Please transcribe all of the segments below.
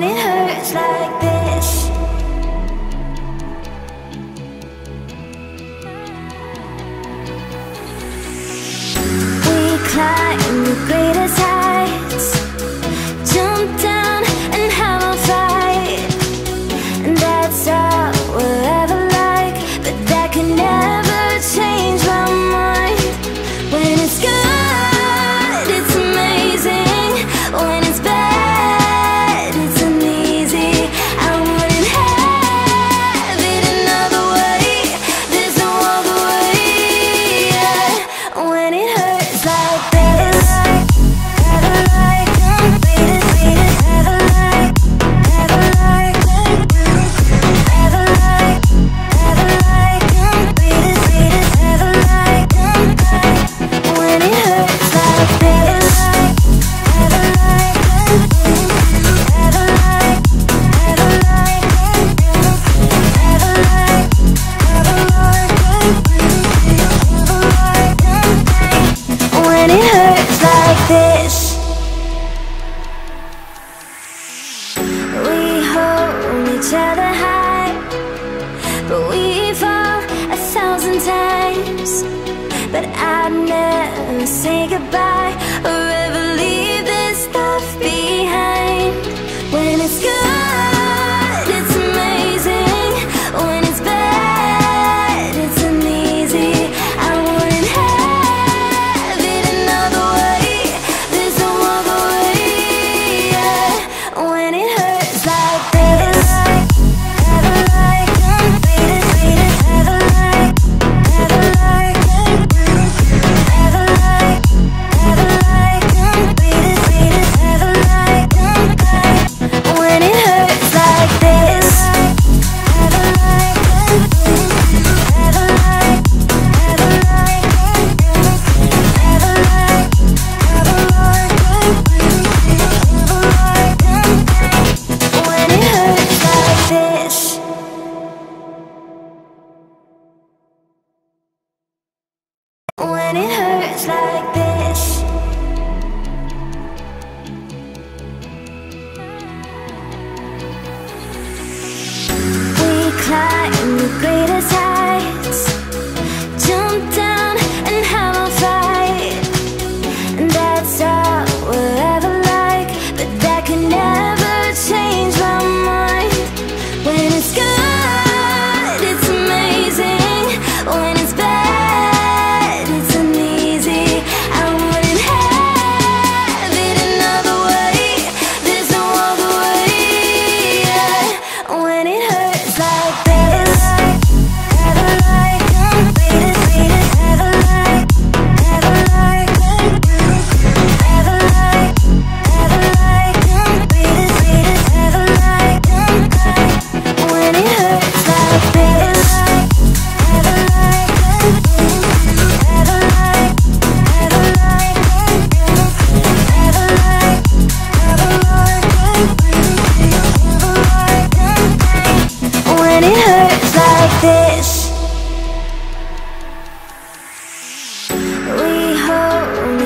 when it hurts like this. We climb the greatest. But I'd never say goodbye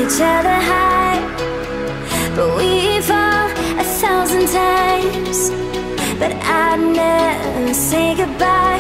each other high. But we fall a thousand times. But I'd never say goodbye.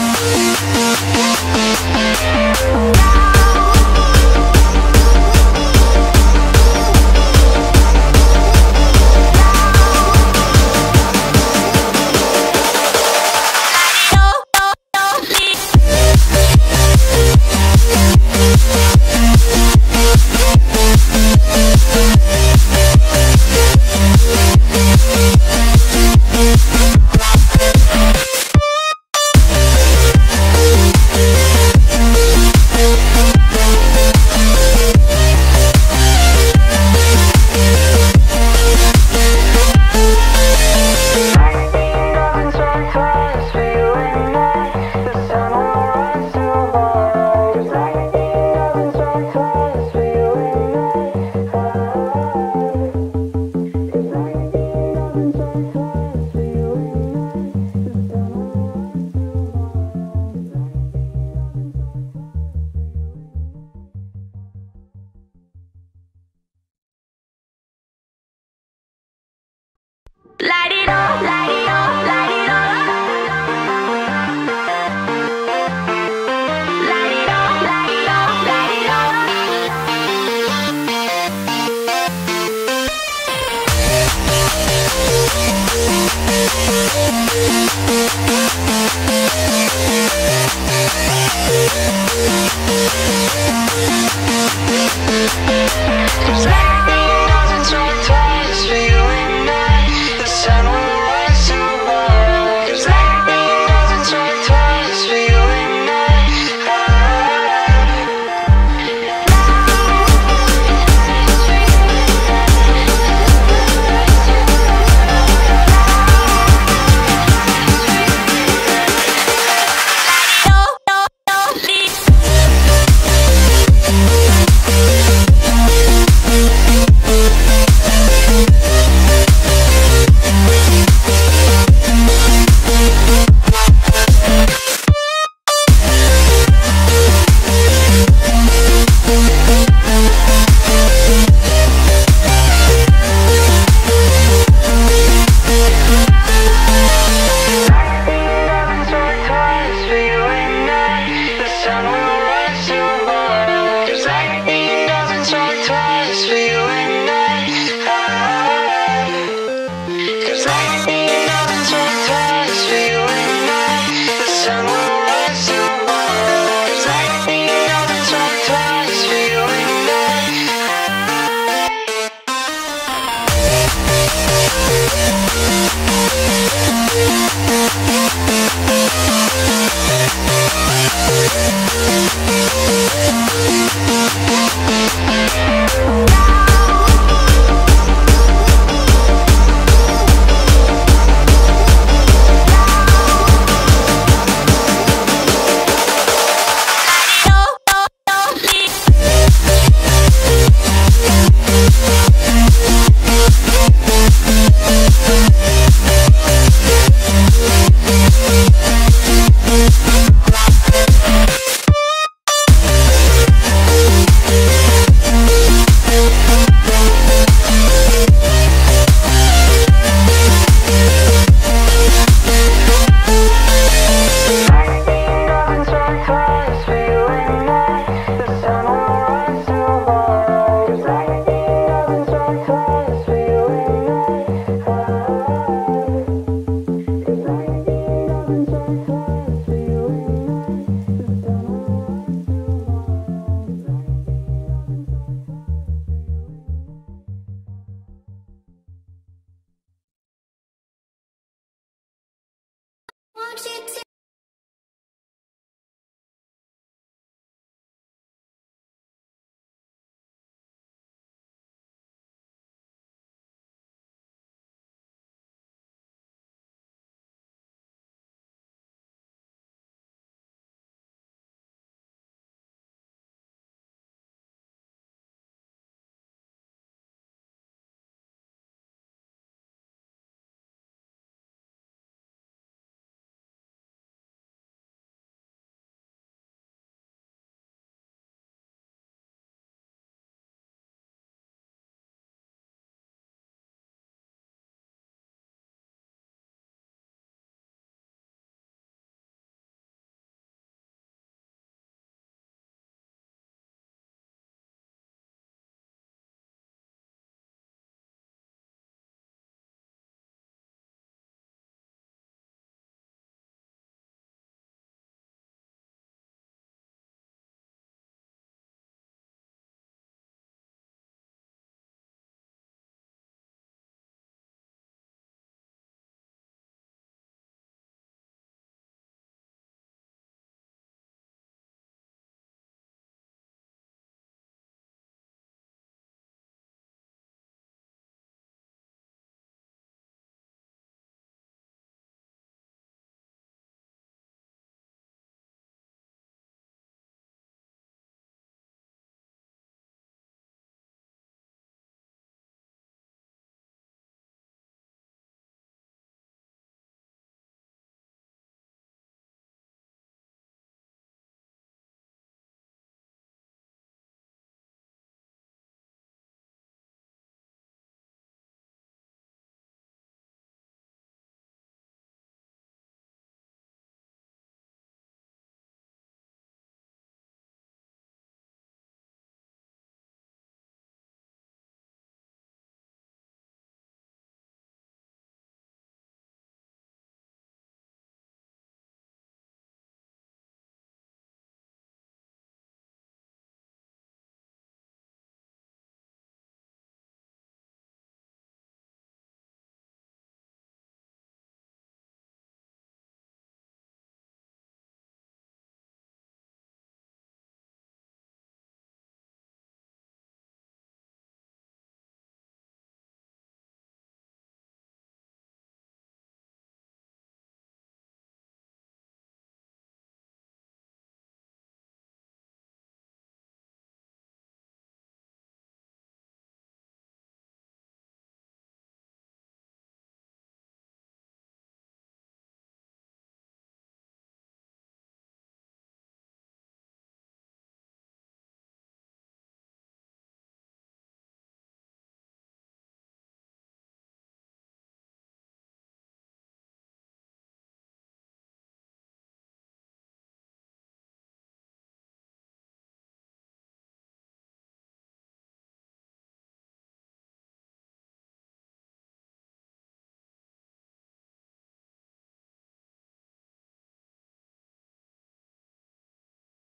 Light it